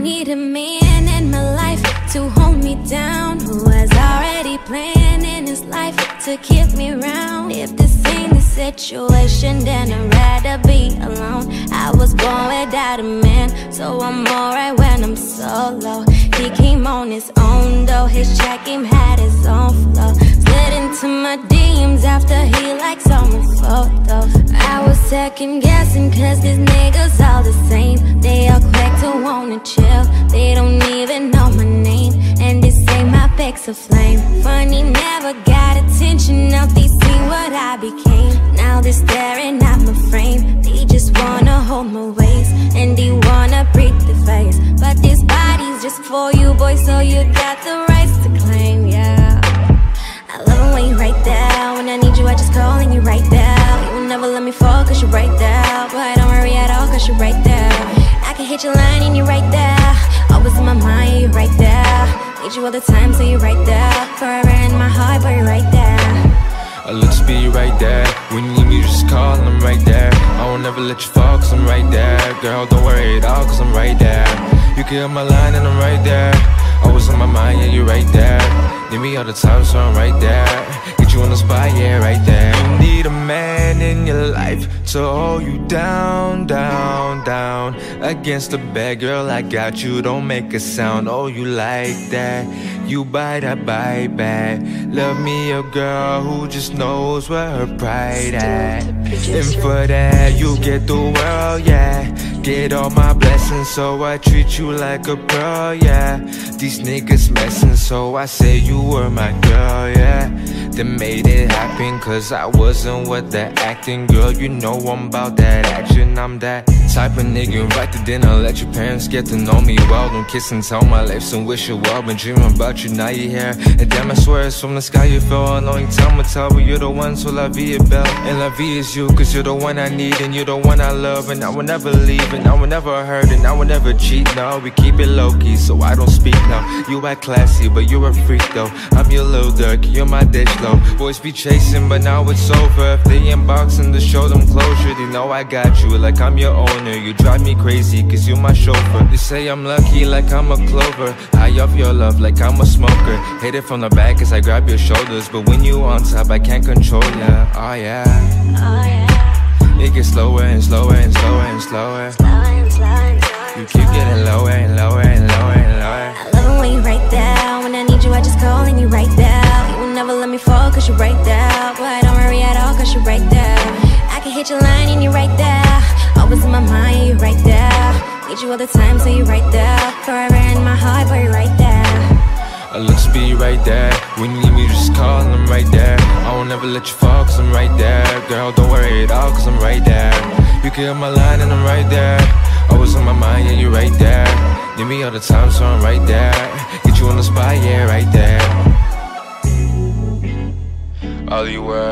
need a man in my life to hold me down Who has already planned in his life to keep me around If this ain't the situation, then I'd rather be alone. I was born without a man, so I'm alright when I'm solo. He came on his own though, his check game had his own flow. Slid into my DMs after he liked someone's photo I was second guessing cause these niggas all the same. They all to wanna chill, they don't even know my name. And they say my back's a flame Funny, never got attention, now they see what I became. Now they're staring at my frame. They just wanna hold my waist. And they wanna break the face. But this body's just for you, boy, so you got the rights to claim, Hit your line and you're right there Always in my mind, you're right there Need you all the time, so you're right there Forever in my heart, boy, you're right there I look to be right there When you need me, just call I'm right there I won't never let you fall cause I'm right there Girl, don't worry at all cause I'm right there You can hit my line and I'm right there Always on my mind, yeah, you're right there Need me all the time, so I'm right there life. To hold you down, down, down. Against the bed, girl, I got you. Don't make a sound, oh, you like that. You bite, I bite back. Love me a girl who just knows where her pride at. And for that, you get the world, yeah. Get all my blessings, so I treat you like a pearl, yeah. These niggas messin', so I say you were my girl, yeah Then made it happen, cause I wasn't with the acting. Girl, you know I'm about that action, I'm that type of nigga Invite to dinner, let your parents get to know me. Well Don't kiss and tell my life, and wish you well. Been dreaming about you, now you're here. And damn, I swear it's from the sky you fell. Annoying time will tell, but you're the one, so la vie est belle And la vie is you, cause you're the one I need And you're the one I love, and I will never leave And I will never hurt, and I will never cheat. No, we keep it low-key, so I don't speak now You act classy, but you're a freak though. I'm your little dirk, you're my ditch low Boys be chasing, but now it's over. If they inboxing to show them closure They know I got you, like I'm your You drive me crazy, cause you're my chauffeur. They say I'm lucky, like I'm a clover. High off your love, like I'm a smoker. Hit it from the back as I grab your shoulders. But when you on top, I can't control ya. Oh yeah. Oh yeah. It gets slower and slower and slower and slower. Slow and slow and slow You keep getting lower and lower and lower and lower. I love it when you right there When I need you, I just call and you right there You will never let me fall cause you're right there Boy, don't worry at all cause you're right there I can hit your line and you're right there there you all the time, so you're right there Forever in my heart, boy, you're right there I look to be right there When you need me, just call and I'm right there I won't ever let you fall cause I'm right there Girl, don't worry at all cause I'm right there You can hit my line and I'm right there Always on my mind, yeah, you're right there Need me all the time, so I'm right there Get you on the spot, yeah, right there All you were